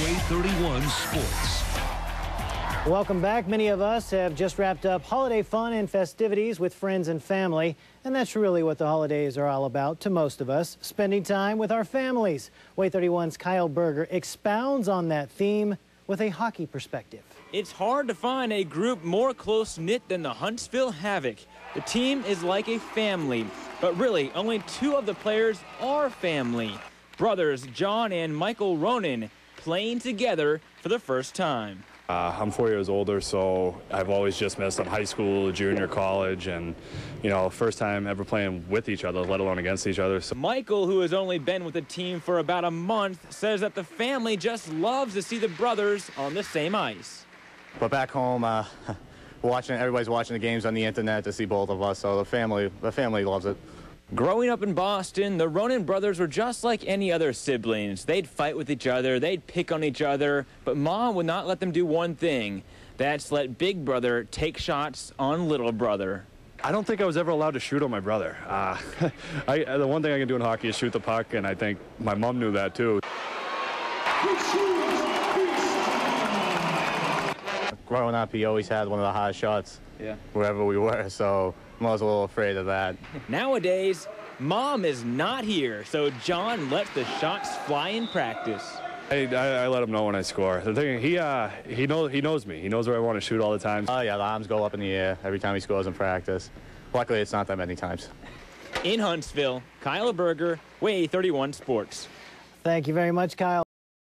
WAAY 31 Sports. Welcome back. Many of us have just wrapped up holiday fun and festivities with friends and family, and that's really what the holidays are all about to most of us, spending time with our families. WAAY 31's Kyle Burger expounds on that theme with a hockey perspective. It's hard to find a group more close-knit than the Huntsville Havoc. The team is like a family, but really only two of the players are family. Brothers John and Michael Ronan playing together for the first time. Uh, I'm four years older, so I've always just missed them high school, junior college, and, you know, first time ever playing with each other, let alone against each other. So Michael, who has only been with the team for about a month, says that the family just loves to see the brothers on the same ice. But back home, uh, watching everybody's watching the games on the internet to see both of us, so the family, the family loves it. Growing up in Boston, the Ronan brothers were just like any other siblings. They'd fight with each other, they'd pick on each other, but mom would not let them do one thing. That's let big brother take shots on little brother. I don't think I was ever allowed to shoot on my brother. Uh, I, the one thing I can do in hockey is shoot the puck, and I think my mom knew that too. Growing up, he always had one of the hottest shots Yeah. wherever we were, so I was a little afraid of that. Nowadays, mom is not here, so John lets the shots fly in practice. I, I, I let him know when I score. The thing, he uh, he knows he knows me. He knows where I want to shoot all the time. Oh yeah, the arms go up in the air every time he scores in practice. Luckily, it's not that many times. In Huntsville, Kyle Burger, WAAY 31 Sports. Thank you very much, Kyle.